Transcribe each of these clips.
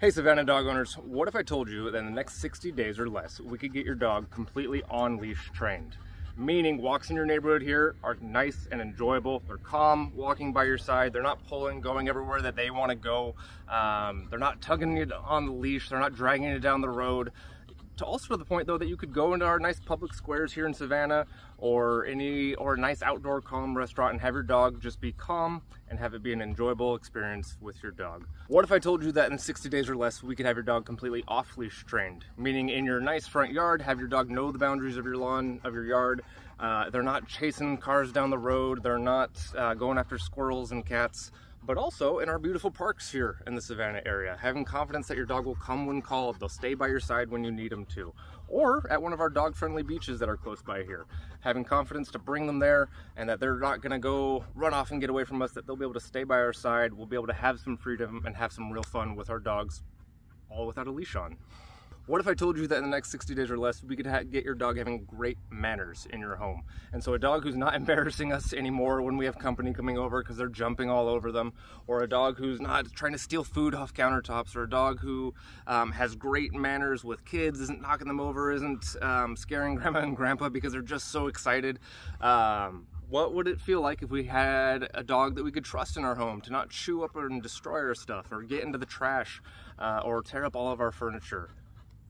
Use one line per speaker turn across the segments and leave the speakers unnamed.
Hey Savannah dog owners, what if I told you that in the next 60 days or less, we could get your dog completely on leash trained? Meaning walks in your neighborhood here are nice and enjoyable. They're calm, walking by your side. They're not pulling, going everywhere that they want to go. Um, they're not tugging you on the leash. They're not dragging you down the road to also to the point though that you could go into our nice public squares here in Savannah or any or a nice outdoor calm restaurant and have your dog just be calm and have it be an enjoyable experience with your dog. What if I told you that in 60 days or less we could have your dog completely off leash trained, meaning in your nice front yard, have your dog know the boundaries of your lawn, of your yard. Uh, they're not chasing cars down the road. They're not uh, going after squirrels and cats but also in our beautiful parks here in the Savannah area. Having confidence that your dog will come when called, they'll stay by your side when you need them to. Or at one of our dog-friendly beaches that are close by here. Having confidence to bring them there and that they're not gonna go run off and get away from us, that they'll be able to stay by our side, we'll be able to have some freedom and have some real fun with our dogs, all without a leash on. What if I told you that in the next 60 days or less, we could get your dog having great manners in your home? And so a dog who's not embarrassing us anymore when we have company coming over because they're jumping all over them, or a dog who's not trying to steal food off countertops, or a dog who um, has great manners with kids, isn't knocking them over, isn't um, scaring grandma and grandpa because they're just so excited. Um, what would it feel like if we had a dog that we could trust in our home to not chew up and destroy our stuff or get into the trash uh, or tear up all of our furniture?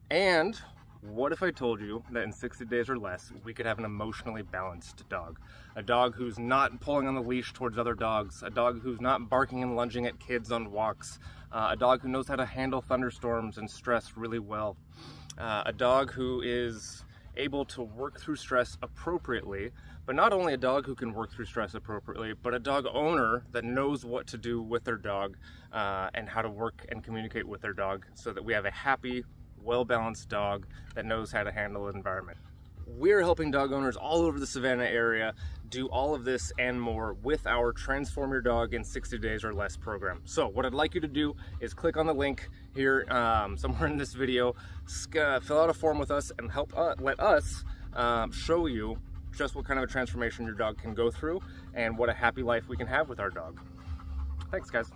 And what if I told you that in 60 days or less, we could have an emotionally balanced dog? A dog who's not pulling on the leash towards other dogs, a dog who's not barking and lunging at kids on walks, uh, a dog who knows how to handle thunderstorms and stress really well, uh, a dog who is able to work through stress appropriately, but not only a dog who can work through stress appropriately, but a dog owner that knows what to do with their dog uh, and how to work and communicate with their dog so that we have a happy, well-balanced dog that knows how to handle the environment. We're helping dog owners all over the Savannah area do all of this and more with our Transform Your Dog in 60 Days or Less program. So what I'd like you to do is click on the link here um, somewhere in this video, uh, fill out a form with us and help uh, let us um, show you just what kind of a transformation your dog can go through and what a happy life we can have with our dog. Thanks guys.